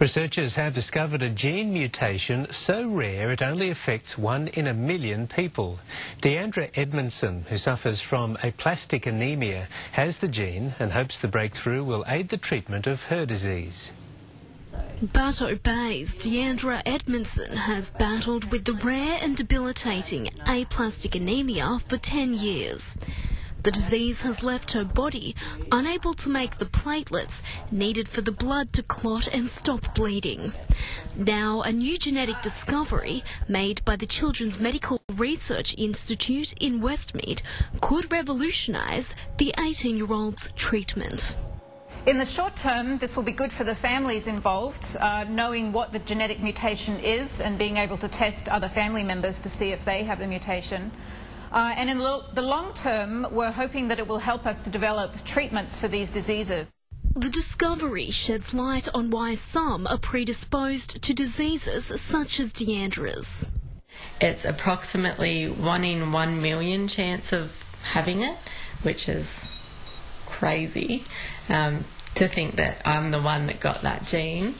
Researchers have discovered a gene mutation so rare it only affects one in a million people. Diandra Edmondson, who suffers from aplastic anemia, has the gene and hopes the breakthrough will aid the treatment of her disease. Bateau Bay's Diandra Edmondson has battled with the rare and debilitating aplastic anemia for 10 years. The disease has left her body unable to make the platelets needed for the blood to clot and stop bleeding. Now, a new genetic discovery made by the Children's Medical Research Institute in Westmead could revolutionise the 18 year old's treatment. In the short term, this will be good for the families involved, uh, knowing what the genetic mutation is and being able to test other family members to see if they have the mutation. Uh, and in the long term, we're hoping that it will help us to develop treatments for these diseases. The discovery sheds light on why some are predisposed to diseases such as Diandra's. It's approximately one in one million chance of having it, which is crazy um, to think that I'm the one that got that gene.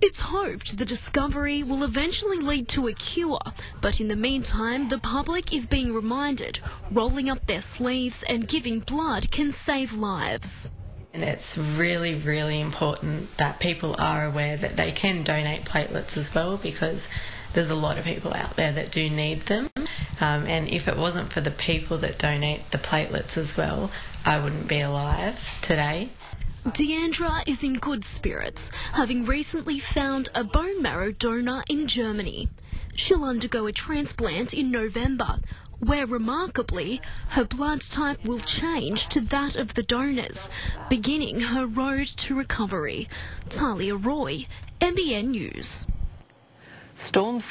It's hoped the discovery will eventually lead to a cure, but in the meantime, the public is being reminded rolling up their sleeves and giving blood can save lives. And it's really, really important that people are aware that they can donate platelets as well because there's a lot of people out there that do need them. Um, and if it wasn't for the people that donate the platelets as well, I wouldn't be alive today. Diandra is in good spirits, having recently found a bone marrow donor in Germany. She'll undergo a transplant in November, where remarkably, her blood type will change to that of the donors, beginning her road to recovery. Talia Roy, NBN News. Storms